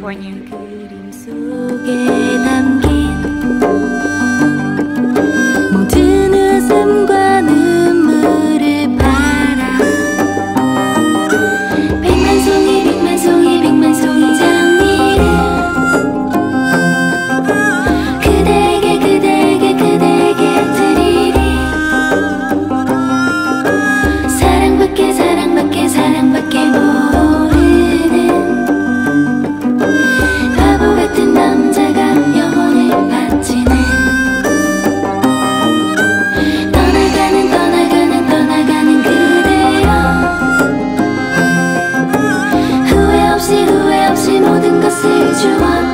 Born. 之外